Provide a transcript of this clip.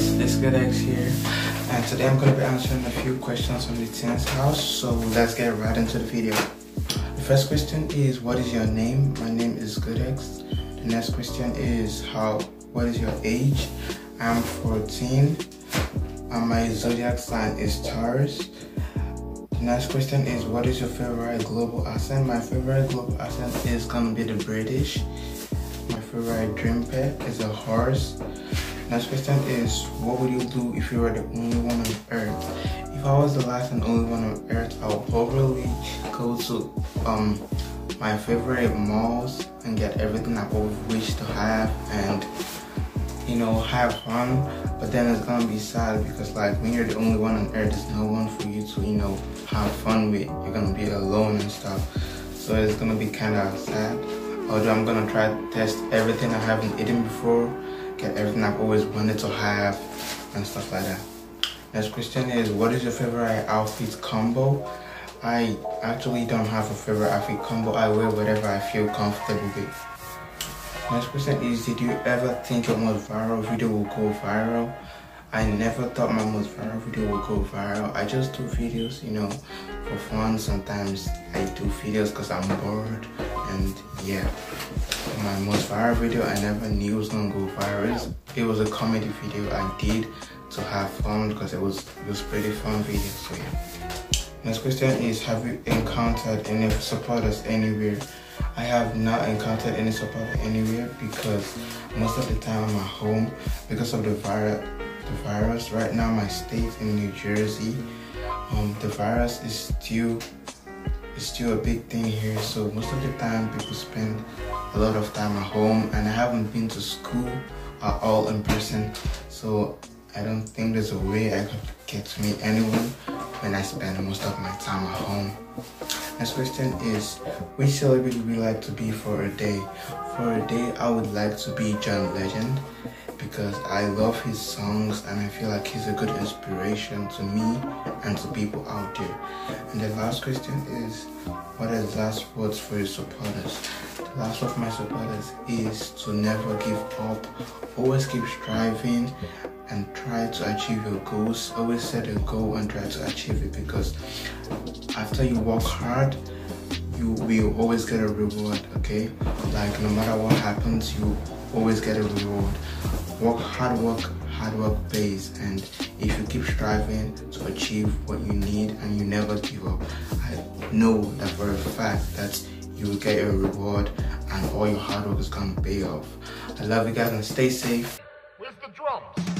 guys, it's Gudex here, and today I'm going to be answering a few questions from the Teen's house. So let's get right into the video. The first question is, what is your name? My name is Good. The next question is, how? What is your age? I'm 14. And my zodiac sign is Taurus. The next question is, what is your favorite global accent? My favorite global accent is gonna be the British. My favorite dream pet is a horse. Next question is, what would you do if you were the only one on earth? If I was the last and only one on earth, I would probably go to um my favorite malls and get everything I've always wished to have and you know have fun. But then it's gonna be sad because like when you're the only one on earth, there's no one for you to you know have fun with. You're gonna be alone and stuff. So it's gonna be kind of sad. Although I'm gonna try to test everything I haven't eaten before get everything I've always wanted to have and stuff like that. Next question is, what is your favorite outfit combo? I actually don't have a favorite outfit combo. I wear whatever I feel comfortable with. Next question is, did you ever think your most viral video will go viral? I never thought my most viral video would go viral. I just do videos, you know, for fun. Sometimes I do videos because I'm bored and yeah my most viral video I never knew was gonna go viral. It was a comedy video I did to have fun because it was it was pretty fun video. So yeah. Next question is have you encountered any supporters anywhere? I have not encountered any supporter anywhere because most of the time I'm at home because of the virus the virus. Right now my state in New Jersey, um, the virus is still is still a big thing here. So most of the time people spend a lot of time at home and I haven't been to school at all in person. So I don't think there's a way I could get to meet anyone when I spend most of my time at home. Next question is, which celebrity would you like to be for a day? For a day, I would like to be John Legend because I love his songs and I feel like he's a good inspiration to me and to people out there. And the last question is, what are the last words for your supporters? Last of my supporters is to never give up, always keep striving and try to achieve your goals. Always set a goal and try to achieve it because after you work hard, you will always get a reward, okay? Like no matter what happens, you always get a reward. Work hard work, hard work pays and if you keep striving to achieve what you need and you never give up, I know that for a fact that you will get a reward and all your hard work is gonna pay off. I love you guys and stay safe. Where's the drums?